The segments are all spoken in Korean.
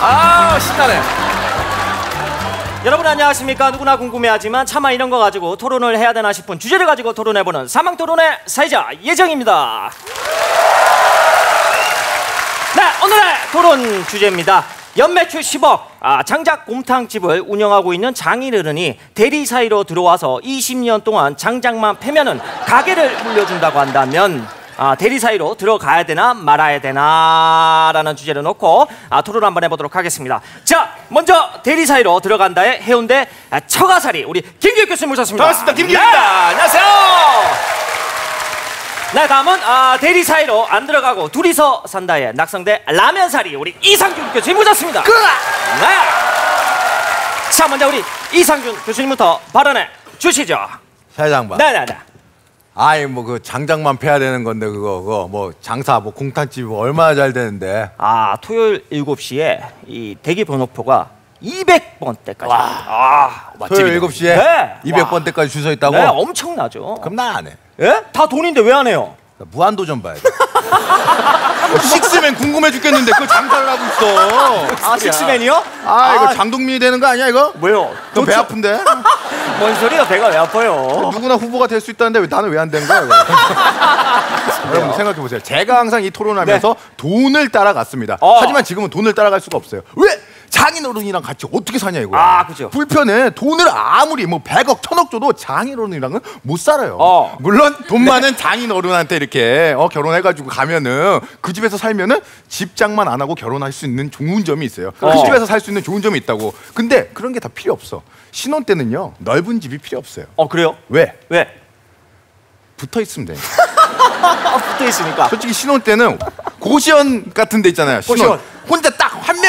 아 신나네. 여러분 안녕하십니까? 누구나 궁금해하지만 차마 이런 거 가지고 토론을 해야 되나 싶은 주제를 가지고 토론해보는 사망 토론의 사회자 예정입니다. 네, 오늘의 토론 주제입니다. 연매출 10억, 아, 장작 곰탕집을 운영하고 있는 장인어른이 대리 사이로 들어와서 20년 동안 장작만 패면은 가게를 물려준다고 한다면 아, 대리 사이로 들어가야 되나 말아야 되나라는 주제를 놓고 아, 토론 한번 해보도록 하겠습니다. 자, 먼저 대리 사이로 들어간다의 해운대 아, 처가사리 우리 김규혁 교수님 모셨습니다. 반갑습니다. 김기입니다. 네. 안녕하세요. 네, 다음은 아, 대리 사이로 안 들어가고 둘이서 산다의 낙성대 라면사리 우리 이상균 교수님 모셨습니다. 네. 자, 먼저 우리 이상균 교수님부터 발언해 주시죠. 사장방. 네, 네, 네. 아이 뭐 그 장작만 패야 되는 건데 그거 그거 뭐 장사 뭐 공탕집 뭐 얼마나 잘 되는데. 아, 토요일 7시에 이 대기 번호표가 200번대까지. 아, 토요일 7시에 네. 200번 때까지 줄 서 있다고? 네, 엄청나죠. 그럼 나 안 해. 예? 다 돈인데 왜 안 해요? 나 무한도전 봐야 돼. 어, 식스맨 궁금해 죽겠는데 그걸 장사를 하고 있어. 아, 식스맨이요? 아 이거 장동민이 되는 거 아니야 이거? 뭐요? 그럼 배 도초- 아픈데? 뭔 소리야? 배가 왜 아파요? 누구나 후보가 될 수 있다는데 왜 나는 왜 안 된 거야? 여러분 생각해 보세요. 제가 항상 이 토론하면서 돈을 따라갔습니다. 네. 어. 하지만 지금은 돈을 따라갈 수가 없어요. 왜? 장인어른이랑 같이 어떻게 사냐 이거. 아, 그죠. 불편해. 돈을 아무리 뭐 100억, 1000억 줘도 장인어른이랑은 못 살아요. 어. 물론 돈 많은 장인어른한테 이렇게 어, 결혼해가지고 가면은 그 집에서 살면은 집장만 안 하고 결혼할 수 있는 좋은 점이 있어요. 그 어. 집에서 살 수 있는 좋은 점이 있다고. 근데 그런 게 다 필요 없어. 신혼 때는요 넓은 집이 필요 없어요. 어, 그래요? 왜? 왜? 붙어 있으면 돼. 아, 붙어 있으니까. 솔직히 신혼 때는 고시원 같은 데 있잖아요. 신혼. 고시원. 혼자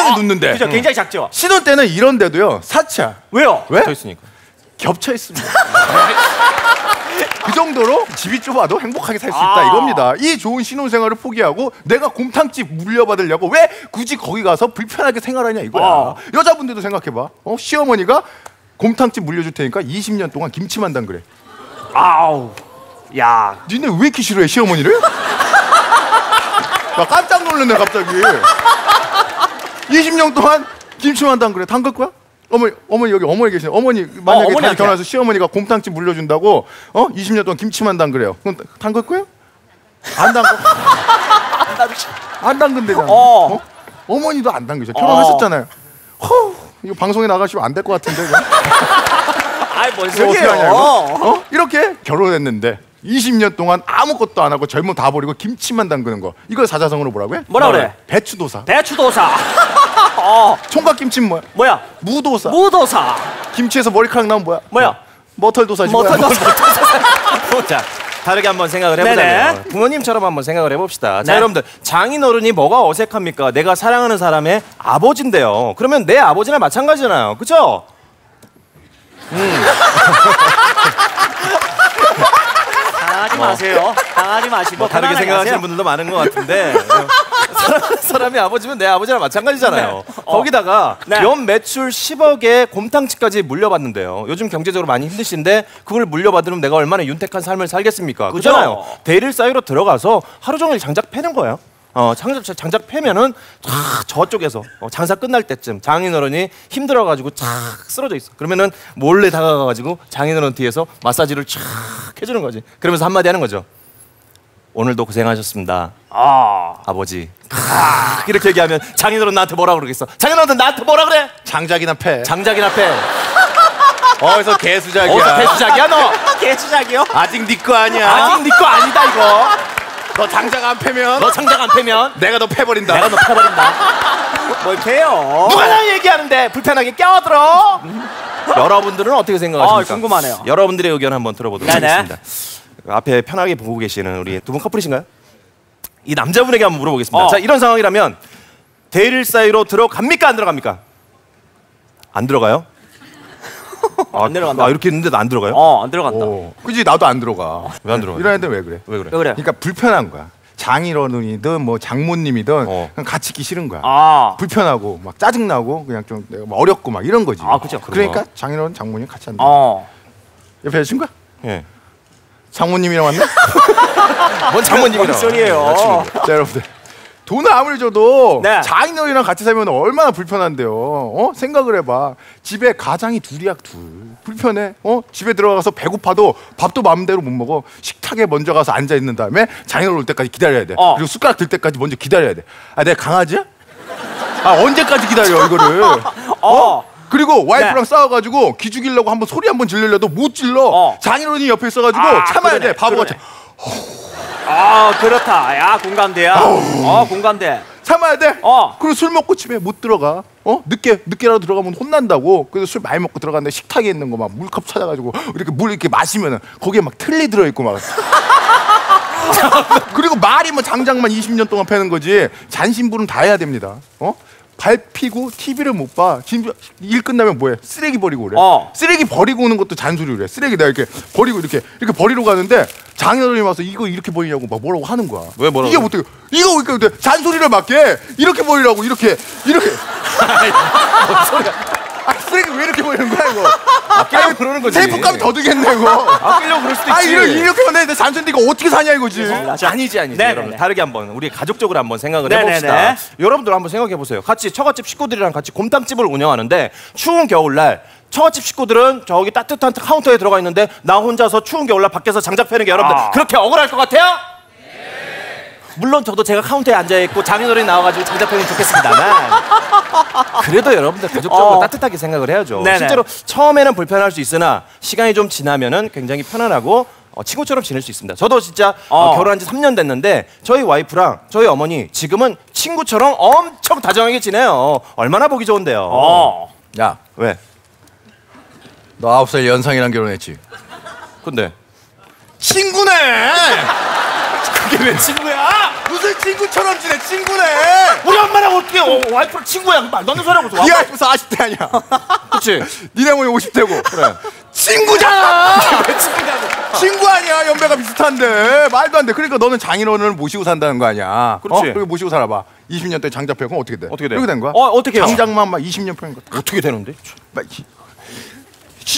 명이 눕는데. 그죠? 굉장히 작죠? 신혼 때는 이런 데도요. 사치야. 왜요? 왜? 더 있으니까. 겹쳐 있습니다. 그 정도로 집이 좁아도 행복하게 살 수 있다 아. 이겁니다. 이 좋은 신혼생활을 포기하고 내가 곰탕집 물려받으려고 왜 굳이 거기 가서 불편하게 생활하냐 이거야. 어. 여자분들도 생각해봐. 어? 시어머니가 곰탕집 물려줄 테니까 20년 동안 김치만당 그래. 아우. 야. 니네 왜 이렇게 싫어해 시어머니를? 나 깜짝 놀랐네 갑자기 20년 동안 김치만 담그래 담글 거야? 어머니 어머니 여기 어머니 계시네 어머니 만약에 다시 어머니한테. 결혼해서 시어머니가 곰탕집 물려준다고 어 20년 동안 김치만 담그래요 그럼 담글 거야? 안 담글 안 담근대잖아 어. 어? 어머니도 안 담그죠 결혼하셨잖아요 허 이거 방송에 나가시면 안 될 것 같은데. 아이, 뭔 이거 어떻게? 하냐? 어? 이렇게 결혼했는데 20년 동안 아무것도 안 하고 젊은 다 버리고 김치만 담그는 거 이걸 사자성어로 뭐라고 해? 뭐라 그래? 배추도사 대추도사. 어, 총각김치는 뭐야? 뭐야? 무도사 무도사. 김치에서 머리카락 나면 뭐야? 뭐야? 머털도사지 뭐 뭐야? 자, 다르게 한번 생각을. 해보자면 부모님처럼 한번 생각을 해봅시다. 자, 네. 여러분들 장인어른이 뭐가 어색합니까? 내가 사랑하는 사람의 아버지인데요. 그러면 내 아버지랑 마찬가지잖아요. 그죠? 당하지 마세요. 당하지 마시고 뭐 다르게 생각하시는. 분들도 많은 것 같은데 사랑하는 사람 이 아버지면 내 아버지랑 마찬가지잖아요. 네. 어. 거기다가 네. 연 매출 10억에 곰탕집까지 물려받는데요. 요즘 경제적으로 많이 힘드신데 그걸 물려받으면 내가 얼마나 윤택한 삶을 살겠습니까? 그죠? 그렇잖아요. 대릴 사이로 들어가서 하루 종일 장작 패는 거예요. 어, 장작, 장작 패면은 쫙 저쪽에서 어, 장사 끝날 때쯤 장인어른이 힘들어가지고 쫙 쓰러져 있어. 그러면은 몰래 다가가가지고 장인어른 뒤에서 마사지를 쫙 해주는 거지. 그러면서 한마디 하는 거죠. 오늘도 고생하셨습니다. 아. 아버지. 아, 이렇게 얘기하면 장인어른 나한테 뭐라 그러겠어? 장인어른 나한테 뭐라 그래? 장작이나 패 장작이나 패. 어디서 개수작이야 어디서 배수작이야 너? 개수작이요? 아직 네 거 아니야 아직 네 거 아니다 이거. 너 장작 안 패면 너 장작 안 패면 내가 너 패버린다 내가 너 패버린다. 뭘 패요? 누가 나 얘기하는데 불편하게 껴들어? 여러분들은 어떻게 생각하십니까? 아, 궁금하네요. 여러분들의 의견 한번 들어보도록 네네. 하겠습니다. 앞에 편하게 보고 계시는 우리 두 분 커플이신가요? 이 남자분에게 한번 물어보겠습니다. 어. 자 이런 상황이라면 대릴 사이로 들어갑니까 안 들어갑니까? 안 들어가요? 안 내려간다. 아 이렇게 했는데도 안 들어가요? 어, 안 들어간다. 오. 그지 나도 안 들어가 왜 안 들어가요? 이런 애들 왜 그래 왜 그래? 왜 그래? 그러니까 불편한 거야 장인어른이든 뭐 장모님이든 어. 그냥 같이 있기 싫은 거야 아. 불편하고 막 짜증 나고 그냥 좀 어렵고 막 이런 거지 아, 그죠. 그러니까 장인어른 장모님 같이 한다 어. 옆에 여자친구야? 예. 장모님이랑 왔나? 뭔 장모님이랑 뭔 소리예요? 여자친구. 자 여러분들 돈을 아무리 줘도 네. 장인어른이랑 같이 살면 얼마나 불편한데요. 어? 생각을 해봐. 집에 가장이 둘이야 둘. 불편해. 어? 집에 들어가서 배고파도 밥도 마음대로 못 먹어. 식탁에 먼저 가서 앉아 있는 다음에 장인어른 올 때까지 기다려야 돼. 어. 그리고 숟가락 들 때까지 먼저 기다려야 돼. 아, 내가 강아지야? 아, 언제까지 기다려 이거를? 어. 그리고 와이프랑 네. 싸워가지고 기 죽이려고 한번 소리 한번 질르려도 못 질러. 어. 장인어른이 옆에 있어가지고 아, 참아야 그러네, 돼. 바보같이. 그러네. 아 그렇다. 야 공감돼야. 어 공감돼. 참아야 돼. 어. 그리고 술 먹고 집에 못 들어가. 어? 늦게 늦게라도 들어가면 혼난다고. 그래서 술 많이 먹고 들어갔는데 식탁에 있는 거 막 물컵 찾아가지고 이렇게 물 이렇게 마시면은 거기에 막 틀니 들어 있고 막. 그리고 말이 뭐 장장만 20년 동안 패는 거지. 잔심부름 다 해야 됩니다. 어? 발 피고 TV를 못 봐. 심지어 일 끝나면 뭐해? 쓰레기 버리고 그래. 어. 쓰레기 버리고 오는 것도 잔소리를 그래. 쓰레기 내가 이렇게 버리고 이렇게 이렇게 버리러 가는데 장인어른이 와서 이거 이렇게 버리냐고 막 뭐라고 하는 거야. 왜 뭐라고? 이게 어떻게 이거 왜 이렇게 잔소리를 맡게 이렇게 버리라고 이렇게 이렇게. 아 쓰레기 왜 이렇게 버리는 거야 이거? 아끼려고 그러는 거지. 테이프값이 더 들겠네 이거. 아끼려고 그럴 수도 있지. 아 이거 이렇게 보내는데 잔소리 이거 어떻게 사냐 이거지. 자, 아니지 아니지 네네네. 여러분 다르게 한번 우리 가족적으로 한번 생각을 네네네. 해봅시다 여러분들 한번 생각해 보세요 같이 처갓집 식구들이랑 같이 곰탕집을 운영하는데 추운 겨울날 처갓집 식구들은 저기 따뜻한 카운터에 들어가 있는데 나 혼자서 추운 겨울날 밖에서 장작 패는 게 여러분들 아. 그렇게 억울할 것 같아요? 물론 저도 제가 카운터에 앉아 있고 장인어른이 나와가지고 장작 패면 좋겠습니다만 그래도 여러분들 가족적으로 어. 따뜻하게 생각을 해야죠. 네네. 실제로 처음에는 불편할 수 있으나 시간이 좀 지나면은 굉장히 편안하고 어, 친구처럼 지낼 수 있습니다. 저도 진짜 어, 어. 결혼한 지 3년 됐는데 저희 와이프랑 저희 어머니 지금은 친구처럼 엄청 다정하게 지내요. 얼마나 보기 좋은데요. 어. 야, 왜? 너 아홉 살 연상이랑 결혼했지? 근데 친구네. 그게 왜 친구야? 무슨 친구처럼 지내? 친구네. 우리 엄마랑 어떻게 어, 와이프랑 친구야? 말도 안 되는 소리 하고 있어. 네 와이프 40대 아니야. 그치? 니네 어머니 50대고. 그래. 친구잖아. 친구 아니야. 연배가 비슷한데 말도 안 돼. 그러니까 너는 장인어른을 모시고 산다는 거 아니야. 그렇지. 어? 그리고 모시고 살아봐. 20년 동안 장작 펴고 어떻게 돼? 어떻게 돼? 이렇게 된 거야? 어, 어떻게 해요? 장작만 막 20년 펴는 거. 다 어떻게 되는데? 막 히-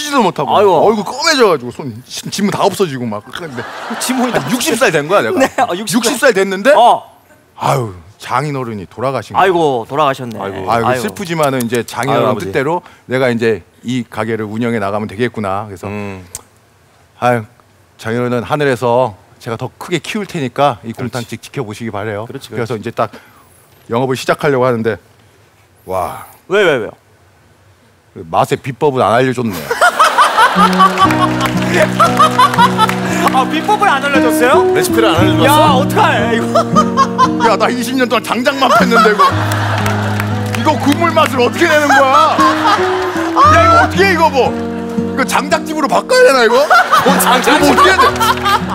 쉬지도 못하고 아이고. 얼굴 검해져가지고 손 시- 지문 다 없어지고 막 그런데 지문이 다 60살 된 거야 내가. 네, 어, 60살. 60살 됐는데 어. 아유 장인어른이 돌아가신 거야. 아이고 돌아가셨네. 아이고. 아이고, 슬프지만은 이제 아유, 장인어른 아버지. 뜻대로 내가 이제 이 가게를 운영해 나가면 되겠구나. 그래서 음. 아유 장인어른 하늘에서 제가 더 크게 키울 테니까 이 곰탕집 지켜보시기 바래요. 그렇지, 그렇지. 그래서 이제 딱 영업을 시작하려고 하는데 와 왜 왜 왜요? 그 맛의 비법은 안 알려줬네. 아 비법을 안 알려줬어요? 레시피를 안 알려줬어? 야 어떡해 이거. 야 나 20년 동안 장작만 폈는데 이거 이거 국물 맛을 어떻게 내는 거야? 야 이거 어떻게 해, 이거 뭐 이거 장작집으로 바꿔야 되나 이거? 어, 장작 이거 어떻게 해야 돼?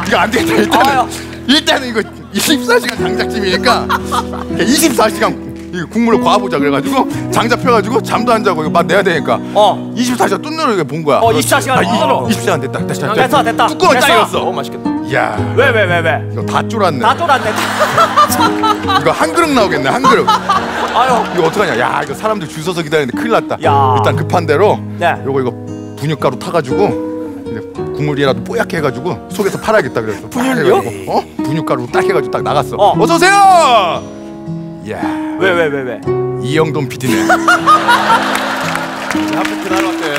이거 안 되겠다 일단은 일단은 이거 24시간 장작집이니까 24시간 이 국물을 과보자 그래가지고 장작 펴가지고 잠도 안 자고 이거 맛 내야 되니까 어. 24시간 뚫는 이게 본 거야. 어, 24시간 아, 뚫는 20시간 됐다. 됐다. 됐다, 됐다. 뚜껑을 됐어. 딱 열었어. 어 맛있겠다. 야 왜 왜 왜 왜? 이거 다 쫄았네. 다 쫄았네. 이거 한 그릇 나오겠네 한 그릇. 아유. 이거 어떡하냐? 야 이거 사람들 줄 서서 기다리는데 큰일 났다. 야. 일단 급한 대로 네. 요거 이거 분유가루 타가지고 국물이라도 뽀얗게 해가지고 속에서 팔아야겠다 그랬어. 분유요? 어? 분유가루 딱 해가지고 딱 나갔어. 어. 어. 서 오세요. 야 왜 왜 왜 왜? 이영돈 PD네. 하필 그날 왔대.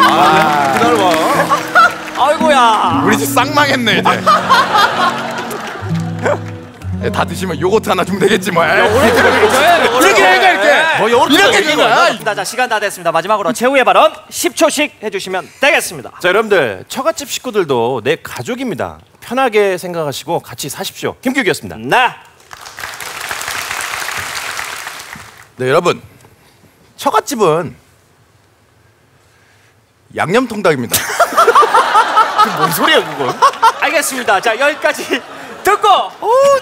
아, 그날 와. 아이고야. 우리 집 쌍망했네 이제. 예, 다 드시면 요거트 하나 주면 되겠지 뭐. 에이. 이렇게 해 이렇게. 뭐 요거트 이렇게 준 거야. 자, 자 시간 다 됐습니다. 마지막으로 최후의 발언 10초씩 해주시면 되겠습니다. 자 여러분들 처갓집 식구들도 내 가족입니다. 편하게 생각하시고 같이 사십시오. 김규기였습니다. 네. 네 여러분 처갓집은 양념통닭입니다. 뭔 소리야 그건? 알겠습니다. 자 여기까지 듣고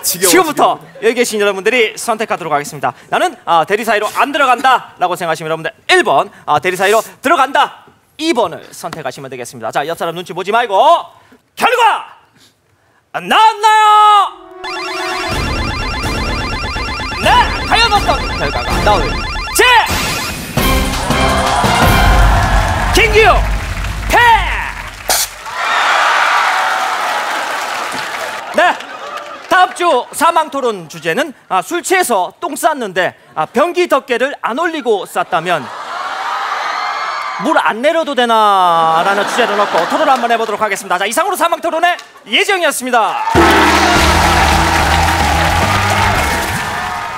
지겨워, 지금부터 여기 계신 여러분들이 선택하도록 하겠습니다. 나는 아, 대리 사이로 안 들어간다 라고 생각하시면 여러분들 1번 아, 대리 사이로 들어간다 2번을 선택하시면 되겠습니다. 자 옆 사람 눈치 보지 말고 결과 나왔나요? 어떤 결과가 나올지 김기우 패! 네, 다음 주 사망 토론 주제는 아, 술 취해서 똥 쌌는데 아, 변기 덮개를 안 올리고 쌌다면 물 안 내려도 되나라는 주제를 넣고 토론 한번 해보도록 하겠습니다. 자 이상으로 사망 토론의 예정이었습니다.